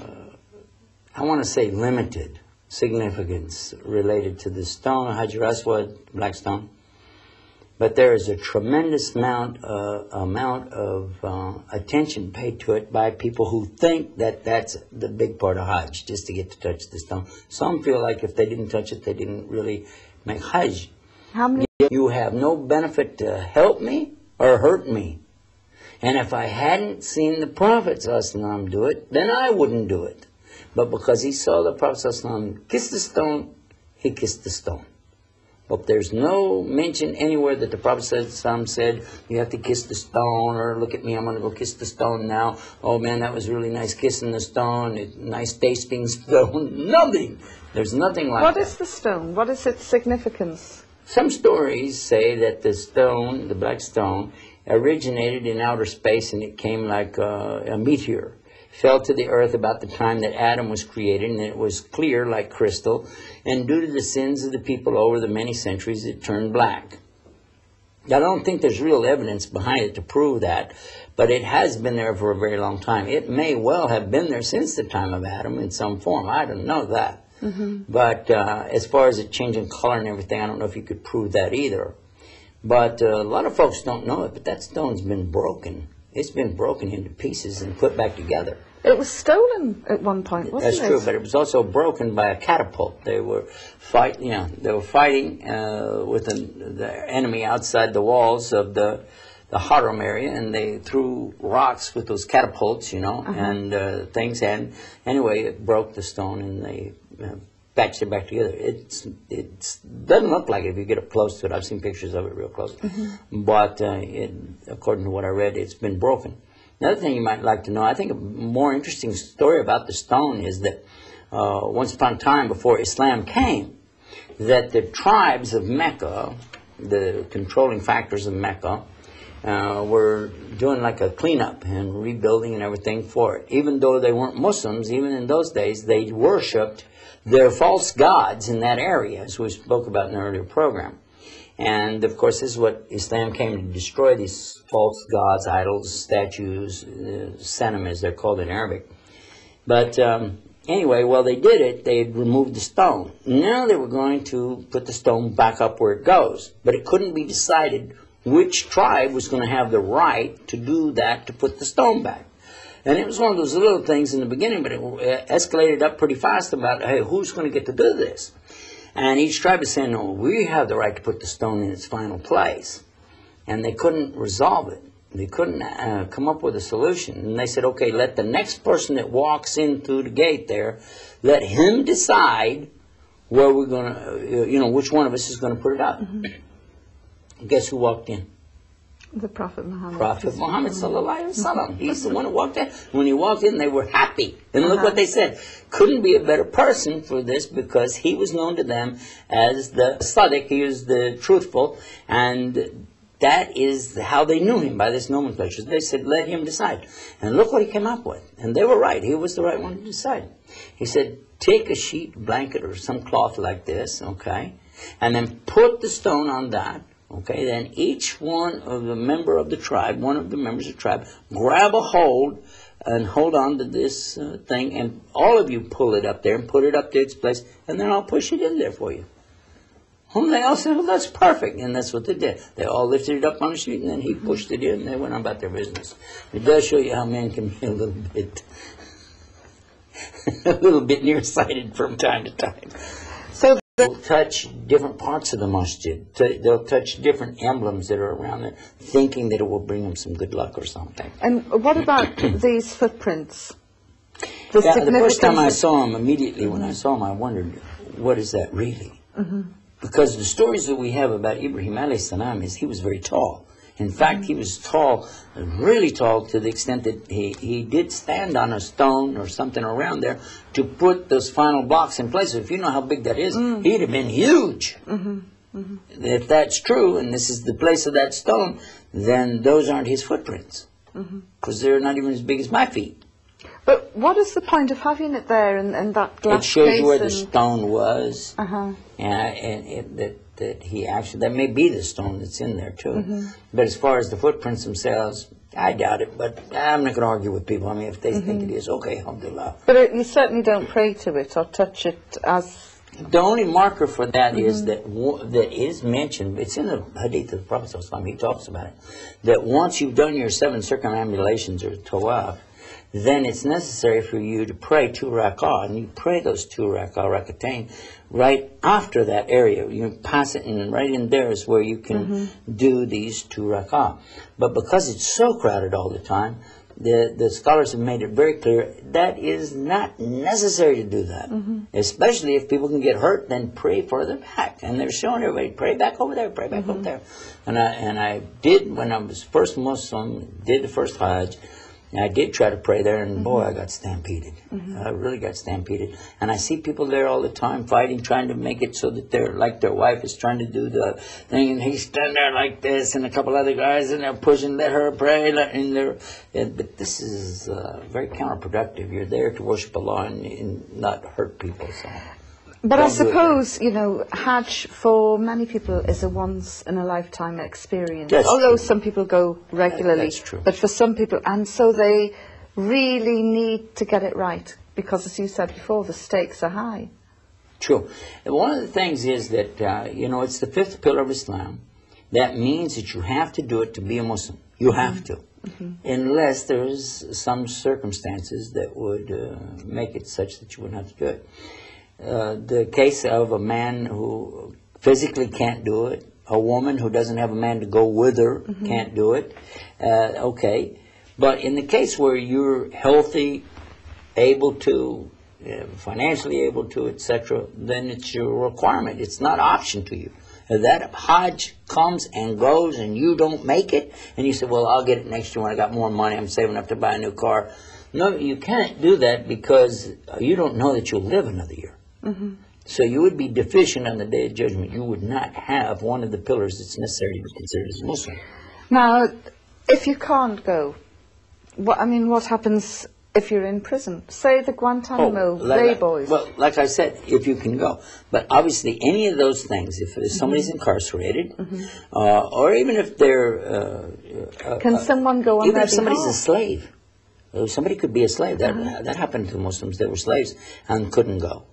I want to say limited significance related to the stone, Hajar Aswad, black stone. But there is a tremendous amount, uh, amount of uh, attention paid to it by people who think that that's the big part of Hajj, just to get to touch the stone. Some feel like if they didn't touch it, they didn't really make Hajj. How many? You have no benefit to help me or hurt me. And if I hadn't seen the Prophet do it, then I wouldn't do it. But because he saw the Prophet kiss the stone, he kissed the stone. But there's no mention anywhere that the Prophet said, you have to kiss the stone, or look at me, I'm going to go kiss the stone now. Oh man, that was really nice kissing the stone, it, nice tasting stone. nothing. There's nothing like What that. is the stone? What is its significance? Some stories say that the stone, the black stone, originated in outer space and it came like a, a meteor. Fell to the earth about the time that Adam was created and it was clear like crystal. And due to the sins of the people over the many centuries, it turned black. I don't think there's real evidence behind it to prove that, but it has been there for a very long time. It may well have been there since the time of Adam in some form. I don't know that. But uh, as far as it changing color and everything, I don't know if you could prove that either. But uh, a lot of folks don't know it, but that stone's been broken. It's been broken into pieces and put back together. It was stolen at one point, wasn't That's it? true, but it was also broken by a catapult. They were fight, you know, they were fighting uh, with the, the enemy outside the walls of the the Haram area, and they threw rocks with those catapults, you know, and uh, things. And anyway, it broke the stone, and they patched it back together. It's it's doesn't look like it if you get up close to it. I've seen pictures of it real close, but uh, it, according to what I read, it's been broken. Another thing you might like to know, I think a more interesting story about the stone is that uh, once upon a time before Islam came, that the tribes of Mecca, the controlling factors of Mecca, uh, were doing like a cleanup and rebuilding and everything for it. Even though they weren't Muslims, even in those days, they worshipped their false gods in that area, as we spoke about in the earlier program. And of course, this is what Islam came to destroy these false gods, idols, statues, uh, sanam as they're called in Arabic. But um, anyway, while they did it, they had removed the stone. Now they were going to put the stone back up where it goes. But it couldn't be decided which tribe was going to have the right to do that to put the stone back. And it was one of those little things in the beginning, but it uh, escalated up pretty fast about, hey, who's going to get to do this? And each tribe is saying, no, we have the right to put the stone in its final place. And they couldn't resolve it. They couldn't uh, come up with a solution. And they said, okay, let the next person that walks in through the gate there, let him decide where we're going to, uh, you know, which one of us is going to put it up. Guess who walked in? The Prophet Muhammad. Prophet Muhammad sallallahu alaihi wasallam. He's the one who walked in. When he walked in, they were happy. And look what uh-huh. they said. Couldn't be a better person for this because he was known to them as the Sadiq. He was the truthful, and that is how they knew him by this nomenclature. They said, "Let him decide." And look what he came up with. And they were right. He was the right one to decide. He said, "Take a sheet, blanket, or some cloth like this, okay, and then put the stone on that." Okay, then each one of the member of the tribe, one of the members of the tribe, grab a hold and hold on to this uh, thing, and all of you pull it up there and put it up to its place, and then I'll push it in there for you. And they all said, well, that's perfect. And that's what they did. They all lifted it up on the street, and then he pushed it in, and they went on about their business. It does show you how men can be a little bit, a little bit nearsighted from time to time. They'll touch different parts of the masjid. They'll touch different emblems that are around there, thinking that it will bring them some good luck or something. And what about these footprints? The Yeah, the first time I saw him, immediately when I saw him, I wondered, what is that really? Mm-hmm. Because the stories that we have about Ibrahim alayhi salam is he was very tall. In fact, he was tall, really tall, to the extent that he, he did stand on a stone or something around there to put those final blocks in place. If you know how big that is, mm. he'd have been huge. Mm-hmm. Mm-hmm. If that's true, and this is the place of that stone, then those aren't his footprints. Mm-hmm. Because they're not even as big as my feet. But what is the point of having it there in, in that It shows you where the stone was, Uh-huh. and, and it, that that he actually that may be the stone that's in there too. Mm-hmm. But as far as the footprints themselves, I doubt it. But I'm not going to argue with people. I mean, if they Mm-hmm. think it is, okay, alhamdulillah. But it, you certainly don't pray to it or touch it as... The only marker for that is Mm-hmm. that that is mentioned. It's in the hadith of the Prophet He talks about it. That once you've done your seven circumambulations or tawaf, then it's necessary for you to pray two rak'ah, and you pray those two rak'ah rakatain right after that area. You pass it, and right in there is where you can mm-hmm. do these two rak'ah. But because it's so crowded all the time, the, the scholars have made it very clear that is not necessary to do that. Mm-hmm. Especially if people can get hurt, then pray further back. And they're showing everybody, pray back over there, pray back over mm-hmm. there. And I, and I did, when I was first Muslim, did the first Hajj, and I did try to pray there, and boy, I got stampeded. I really got stampeded. And I see people there all the time fighting, trying to make it so that they're like their wife is trying to do the thing, and he's standing there like this, and a couple other guys, and they're pushing, let her pray, let, and they're. And, but this is uh, very counterproductive. You're there to worship Allah and, and not hurt people. So. But I Don't do it. suppose, you know, Hajj for many people is a once in a lifetime experience. Although some people go regularly. that's true. But for some people, and so they really need to get it right. Because as you said before, the stakes are high. True. And one of the things is that, uh, you know, it's the fifth pillar of Islam. That means that you have to do it to be a Muslim. You have to. Unless there's some circumstances that would uh, make it such that you wouldn't have to do it. Uh, the case of a man who physically can't do it, a woman who doesn't have a man to go with her can't do it, uh, okay. But in the case where you're healthy, able to, uh, financially able to, etc., then it's your requirement. It's not option to you. That Hajj comes and goes and you don't make it, and you say, well, I'll get it next year when I got more money, I'm saving up to buy a new car. No, you can't do that because you don't know that you'll live another year. So you would be deficient on the day of judgment. You would not have one of the pillars that's necessary to be considered as a Muslim. Now, if you can't go, what, I mean, what happens if you're in prison? Say the Guantanamo like- Bay boys. Well, like I said, if you can go. But obviously, any of those things, if somebody's Mm-hmm. incarcerated, uh, or even if they're, uh, uh, Can someone go on even if somebody's a slave, uh, somebody could be a slave. That Uh-huh. that happened to Muslims. They were slaves and couldn't go.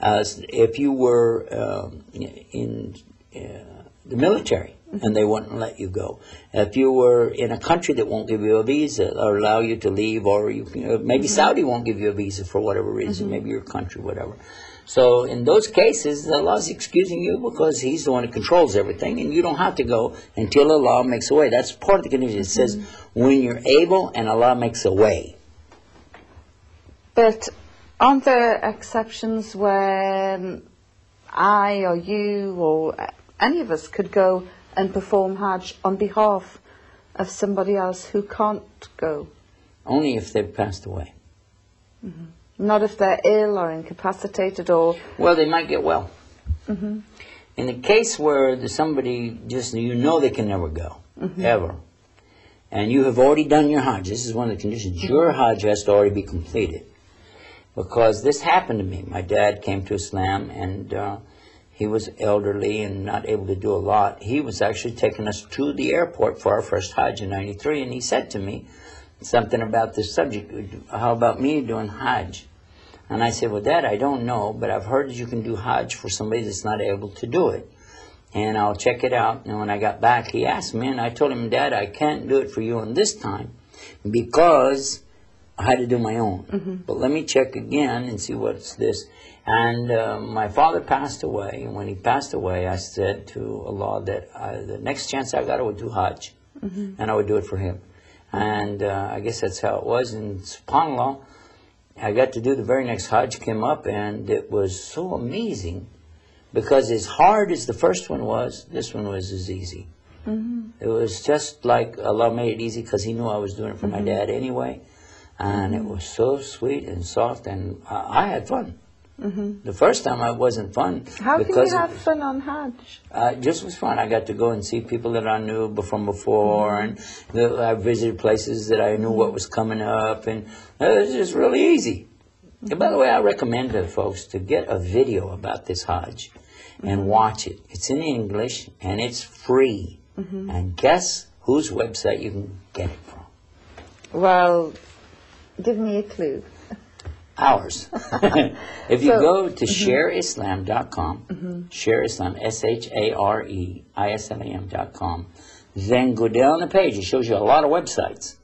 Uh, s- if you were um, in uh, the military Mm-hmm. and they wouldn't let you go, if you were in a country that won't give you a visa or allow you to leave, or you can, uh, maybe Mm-hmm. Saudi won't give you a visa for whatever reason, maybe your country, whatever. So in those cases, Allah's excusing you because He's the one who controls everything, and you don't have to go until Allah makes a way. That's part of the condition. It says when you're able and Allah makes a way. But aren't there exceptions when I or you or any of us could go and perform Hajj on behalf of somebody else who can't go? Only if they've passed away. Mm-hmm. Not if they're ill or incapacitated or. Well, they might get well. Mm-hmm. In the case where somebody just you know they can never go mm-hmm. ever, and you have already done your Hajj. This is one of the conditions. Your Hajj has to already be completed, because this happened to me. My dad came to Islam, and uh, he was elderly and not able to do a lot. He was actually taking us to the airport for our first Hajj in '93, and he said to me something about this subject. How about me doing Hajj? And I said, Well, Dad, I don't know, but I've heard that you can do Hajj for somebody that's not able to do it. And I'll check it out. And when I got back, he asked me, and I told him, Dad, I can't do it for you on this time because I had to do my own. Mm-hmm. But let me check again and see what's this. And uh, my father passed away. And when he passed away, I said to Allah that I, the next chance I got, I would do Hajj. Mm-hmm. And I would do it for him. And uh, I guess that's how it was. And subhanAllah, I got to do the very next Hajj came up, and it was so amazing because as hard as the first one was, this one was as easy. Mm-hmm. It was just like Allah made it easy because He knew I was doing it for my dad anyway, and it was so sweet and soft, and I, I had fun. Mm-hmm. The first time I wasn't fun How can you have fun on Hajj? uh, it just was fun. I got to go and see people that I knew from before, mm-hmm. and the, I visited places that I knew what was coming up, and uh, it was just really easy. And by the mm-hmm. way, I recommend to folks to get a video about this Hajj and watch it. It's in English and it's free. And guess whose website you can get it from? Well, give me a clue. Ours. if you So- go to mm-hmm. shareislam.com, mm-hmm. share Islam, S H A R E I S L A M.com, then go down the page. It shows you a lot of websites.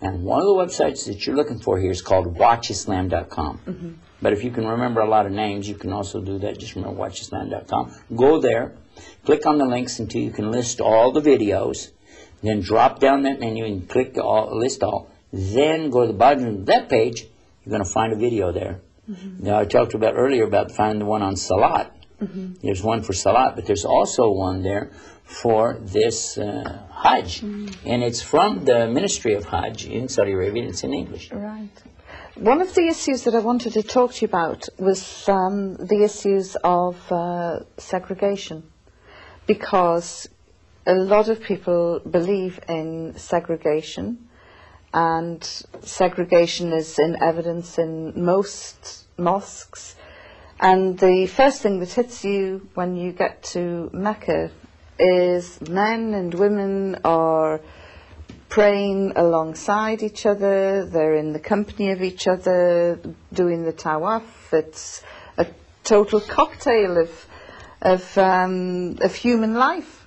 And one of the websites that you're looking for here is called watchislam.com. Mm-hmm. But if you can remember a lot of names, you can also do that. Just remember watchislam.com. Go there, click on the links until you can list all the videos. Then drop down that menu and click all, list all. Then go to the bottom of that page. You're going to find a video there. Now I talked about earlier about finding the one on Salat. There's one for Salat, but there's also one there for this uh, Hajj, and it's from the Ministry of Hajj in Saudi Arabia. and It's in English. Right. One of the issues that I wanted to talk to you about was um, the issues of uh, segregation, because a lot of people believe in segregation, and segregation is in evidence in most mosques. And the first thing that hits you when you get to Mecca is men and women are praying alongside each other, they're in the company of each other, doing the tawaf. It's a total cocktail of, of, um, of human life.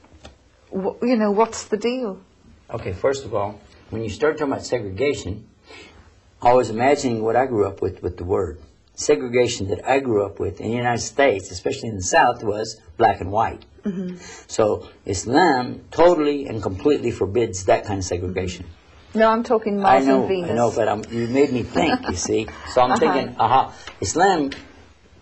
Wh- you know, what's the deal? Okay, first of all, when you start talking about segregation, I was imagining what I grew up with with the word. Segregation that I grew up with in the United States, especially in the South, was black and white. So Islam totally and completely forbids that kind of segregation. No, I'm talking I know, and Venus. I know, but I'm, you made me think, you see. So I'm thinking, aha, Islam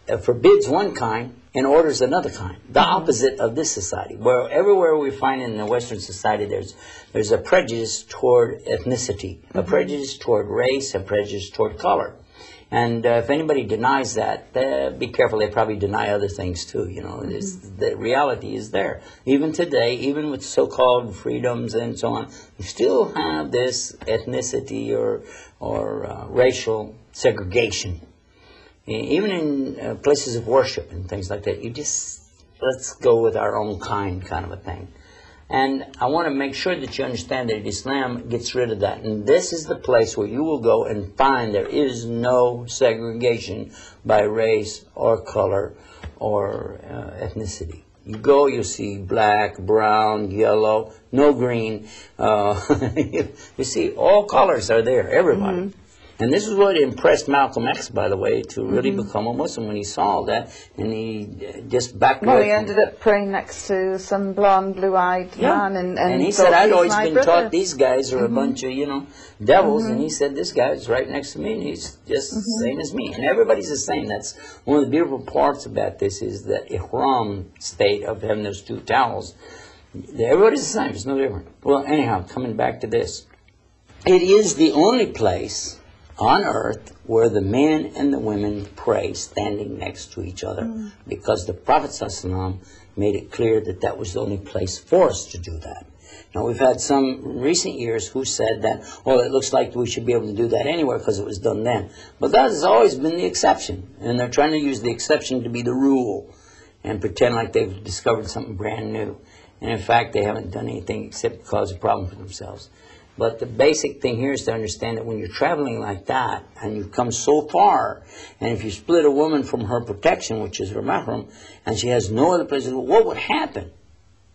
uh, forbids one kind and orders another kind, the opposite of this society. Where everywhere we find in the Western society, there's there's a prejudice toward ethnicity, a prejudice toward race, a prejudice toward color. And uh, if anybody denies that, uh, be careful. They probably deny other things too. You know, It's- the reality is there. Even today, even with so-called freedoms and so on, you still have this ethnicity or or uh, racial segregation. Even in uh, places of worship and things like that, you just let's go with our own kind, kind of a thing. And I want to make sure that you understand that Islam gets rid of that. And this is the place where you will go and find there is no segregation by race or color or uh, ethnicity. You go, you see black, brown, yellow, no green. Uh, you see all colors are there, everybody. And this is what impressed Malcolm X, by the way, to really become a Muslim when he saw that, and he uh, just backed well, he ended up praying next to some blonde, blue-eyed man, and, and, he said, I'd always been brother." Mm-hmm. taught these guys are a bunch of, you know, devils. And he said, this guy's right next to me, and he's just the Mm-hmm. same as me. And everybody's the same. That's one of the beautiful parts about this is the ihram state of having those two towels. Everybody's the same. It's no different. Well, anyhow, coming back to this. It is the only place on earth where the men and the women pray standing next to each other mm. because the Prophet ﷺ made it clear that that was the only place for us to do that. Now, we've had some recent years who said that, well, it looks like we should be able to do that anywhere because it was done then. But that has always been the exception. And they're trying to use the exception to be the rule and pretend like they've discovered something brand new. And in fact, they haven't done anything except cause a problem for themselves. But the basic thing here is to understand that when you're traveling like that and you've come so far, and if you split a woman from her protection, which is her mahram, and she has no other place to go, what would happen?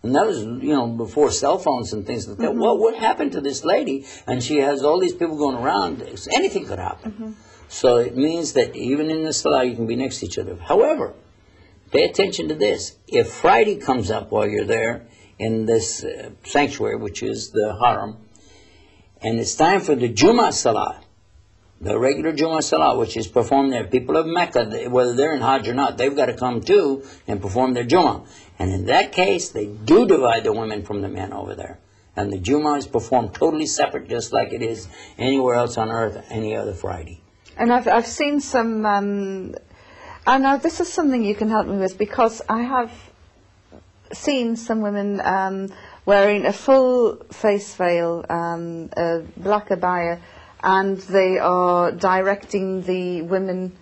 And that was, you know, before cell phones and things like that. Mm-hmm. Well, what happened to this lady? And she has all these people going around. Anything could happen. Mm-hmm. So it means that even in the salah, you can be next to each other. However, pay attention to this. If Friday comes up while you're there in this uh, sanctuary, which is the haram, and it's time for the Jummah salah, the regular Jummah Salah, which is performed there. People of Mecca, whether they're in Hajj or not, they've got to come too and perform their Jummah. And in that case, they do divide the women from the men over there. And the Jummah is performed totally separate, just like it is anywhere else on earth, any other Friday. And I've, I've seen some, um, and now this is something you can help me with because I have seen some women um, wearing a full face veil, um, a black abaya, and they are directing the women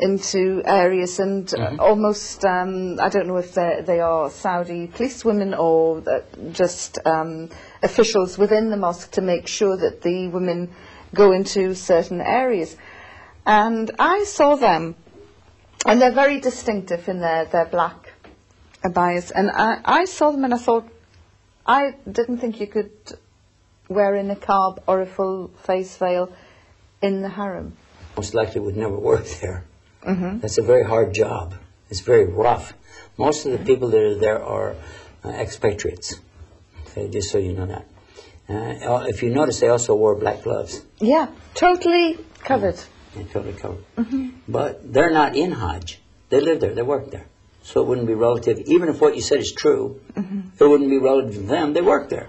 into areas and uh, almost, um, I don't know if they are Saudi police women or just um, officials within the mosque to make sure that the women go into certain areas. And I saw them, and they're very distinctive in their, their black abayas. And I, I saw them and I thought, I didn't think you could wear in a niqab or a full face veil in the haram. Most likely would never work there. That's a very hard job. It's very rough. Most of the people that are there are uh, expatriates. Okay, just so you know that. Uh, if you notice, they also wore black gloves. Yeah, totally covered. They're totally covered. But they're not in Hajj. They live there. They work there. So it wouldn't be relative. Even if what you said is true, mm-hmm. it wouldn't be relative to them. They work there.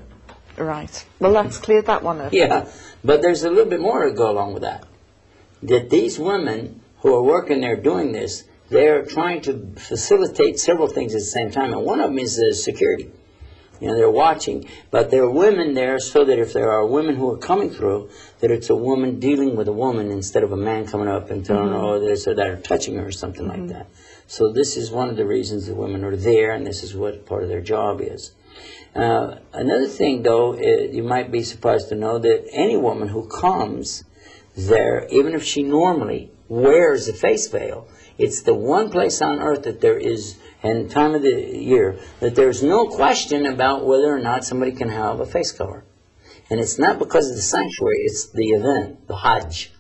Right. Well, that's cleared that one up. Yeah. But there's a little bit more to go along with that. That these women who are working there doing this, they're trying to facilitate several things at the same time. And one of them is the security. You know, they're watching, but there are women there so that if there are women who are coming through, that it's a woman dealing with a woman instead of a man coming up and telling her, mm-hmm. oh, this or that, or touching her or something like mm-hmm. that. So this is one of the reasons the women are there, and this is what part of their job is. Uh, another thing, though, uh, you might be surprised to know that any woman who comes there, even if she normally wears a face veil, it's the one place on earth that there is, and time of the year, that there's no question about whether or not somebody can have a face cover. And it's not because of the sanctuary, it's the event, the Hajj.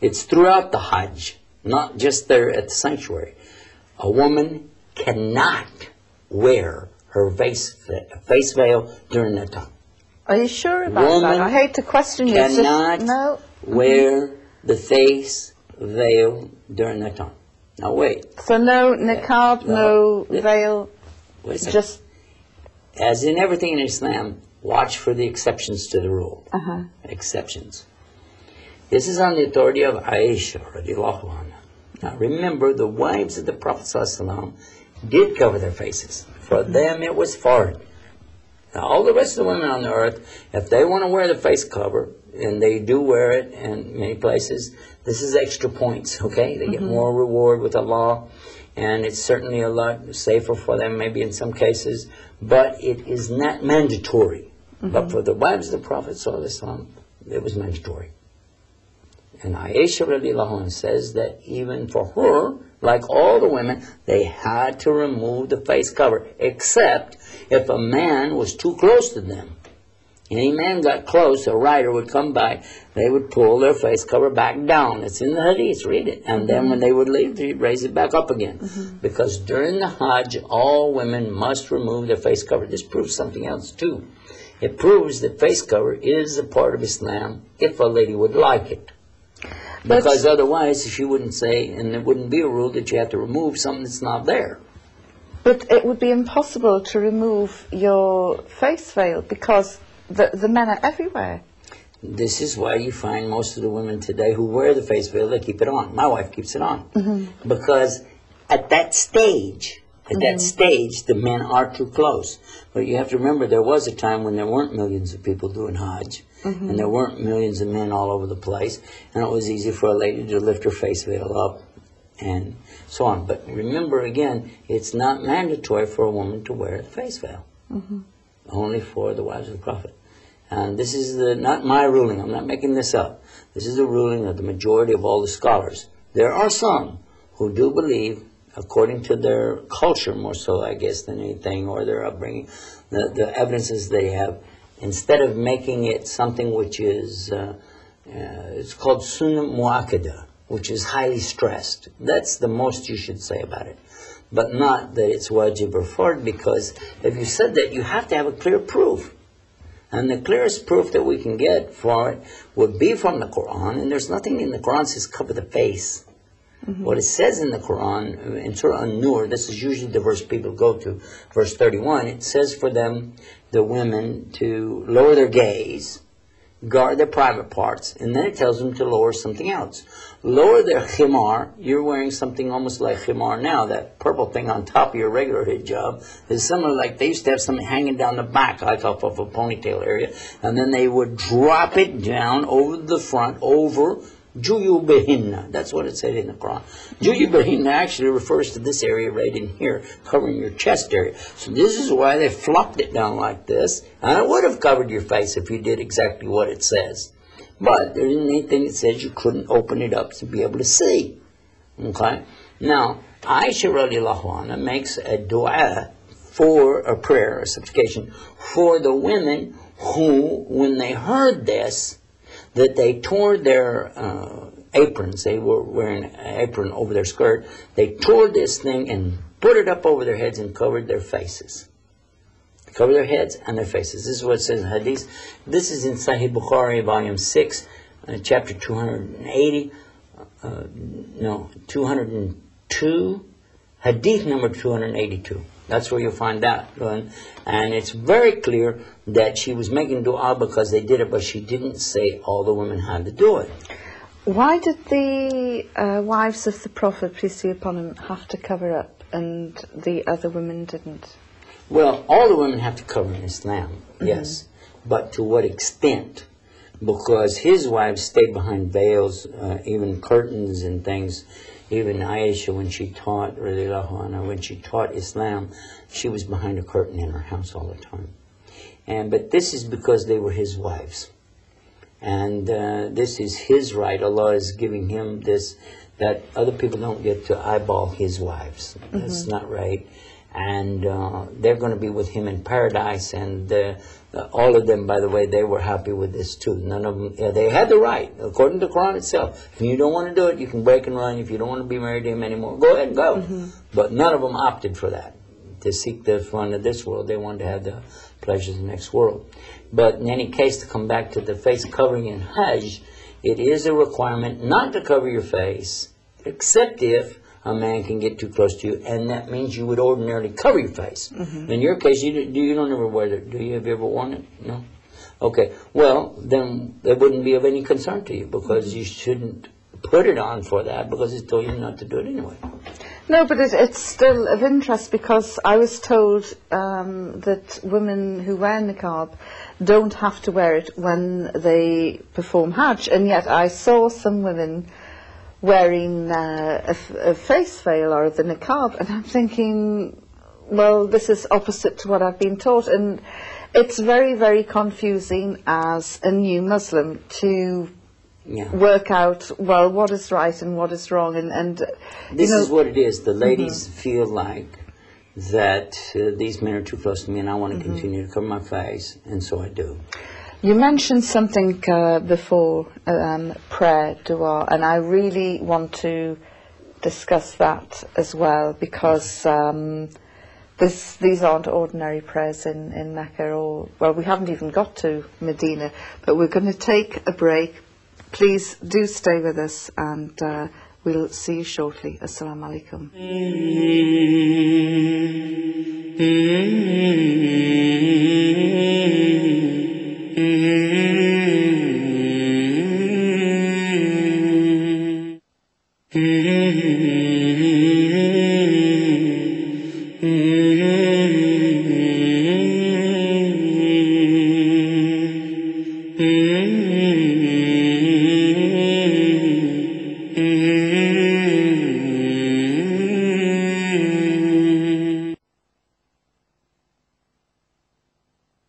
It's throughout the Hajj, not just there at the sanctuary. A woman cannot wear her face, face veil during that time. Are you sure about Woman that? I hate to question you. just- Cannot no. wear the face veil during that time. Now wait, So no niqab, no Yeah. veil, wait a second. just As in everything in Islam, watch for the exceptions to the rule. uh-huh. Exceptions. This is on the authority of Aisha radiallahu anha. Now remember, the wives of the Prophet ﷺ did cover their faces. For them, it was foreign. Now, all the rest of the women on the earth, if they want to wear the face cover, and they do wear it in many places, this is extra points, okay? They get mm-hmm. more reward with Allah, and it's certainly a lot safer for them, maybe in some cases, but it is not mandatory. But mm-hmm. for the wives of the Prophet, ﷺ, it was mandatory. And Aisha radiallahu says that even for her, like all the women, they had to remove the face cover, except if a man was too close to them. Any man got close, a rider would come by, they would pull their face cover back down. It's in the hadith, read it. And then when they would leave, they'd raise it back up again. Mm-hmm. Because during the Hajj, all women must remove their face cover. This proves something else too. It proves that face cover is a part of Islam if a lady would like it. Because otherwise, she wouldn't say, and it wouldn't be a rule that you have to remove something that's not there. But it would be impossible to remove your face veil because the, the men are everywhere. This is why you find most of the women today who wear the face veil, they keep it on. My wife keeps it on. Mm-hmm. Because at that stage, at that mm-hmm. stage, the men are too close. But you have to remember, there was a time when there weren't millions of people doing Hajj, Mm-hmm. and there weren't millions of men all over the place, and it was easy for a lady to lift her face veil up and so on. But remember, again, it's not mandatory for a woman to wear a face veil. Mm-hmm. Only for the wives of the Prophet. And this is the, not my ruling, I'm not making this up. This is the ruling of the majority of all the scholars. There are some who do believe, according to their culture more so, I guess, than anything, or their upbringing, the, the evidences they have, instead of making it something which is, uh, uh, it's called sunnah mu'akada, which is highly stressed. That's the most you should say about it. But not that it's wajib or fard, because if you said that, you have to have a clear proof. And the clearest proof that we can get for it would be from the Quran, and there's nothing in the Quran that says cover the face. What it says in the Quran, in Surah An-Nur, this is usually the verse people go to, verse 31, it says for them, the women, to lower their gaze, guard their private parts, and then it tells them to lower something else. Lower their khimar, you're wearing something almost like khimar now, that purple thing on top of your regular hijab is similar like they used to have something hanging down the back, like off of a ponytail area, and then they would drop it down over the front, over Juyubihinna. That's what it said in the Quran. Juyubihinna actually refers to this area right in here, covering your chest area. So this is why they flopped it down like this. And it would have covered your face if you did exactly what it says. But there isn't anything that says you couldn't open it up to be able to see. Okay? Now, Aisha radiallahu anha makes a dua for a prayer, a supplication, for the women who, when they heard this, that they tore their uh, aprons. They were wearing an apron over their skirt. They tore this thing and put it up over their heads and covered their faces. covered their heads and their faces. This is what it says in Hadith. This is in Sahih Bukhari, volume 6, uh, chapter 280. Uh, no, 202. Hadith number 282. That's where you'll find that. And and it's very clear that she was making dua because they did it, but she didn't say all the women had to do it. Why did the uh, wives of the Prophet, peace be upon him, have to cover up and the other women didn't? Well, all the women have to cover in Islam, yes. But to what extent? Because his wives stayed behind veils, uh, even curtains and things. Even Aisha, when she taught, anha, when she taught Islam, she was behind a curtain in her house all the time. And but this is because they were his wives, and uh, this is his right. Allah is giving him this that other people don't get to eyeball his wives. That's not right. And uh, they're going to be with him in paradise. And uh, uh, all of them, by the way, they were happy with this too. None of them. Yeah, they had the right, according to the Quran itself. If you don't want to do it, you can break and run. If you don't want to be married to him anymore, go ahead and go. But none of them opted for that to seek the fun of this world. They wanted to have the pleasures of the next world. But in any case, to come back to the face covering in Hajj, it is a requirement not to cover your face, except if a man can get too close to you, and that means you would ordinarily cover your face. In your case, you, do- you don't ever wear it, do you? Have you ever worn it? No? Okay, well, then it wouldn't be of any concern to you, because you shouldn't put it on for that, because it's told you not to do it anyway. No, but it, it's still of interest because I was told um, that women who wear niqab don't have to wear it when they perform Hajj, and yet I saw some women wearing uh, a, a face veil or the niqab, and I'm thinking, well, this is opposite to what I've been taught, and it's very, very confusing as a new Muslim to Yeah. work out well what is right and what is wrong, and and This you know, is what it is. The ladies feel like that uh, these men are too close to me and I want to continue to cover my face, and so I do. You mentioned something uh, before, um, prayer, dua, and I really want to discuss that as well because um, this, these aren't ordinary prayers in, in Mecca or, well, we haven't even got to Medina, but we're going to take a break. Please do stay with us and uh, we'll see you shortly. Assalamu alaikum. Mm-hmm. Mm-hmm.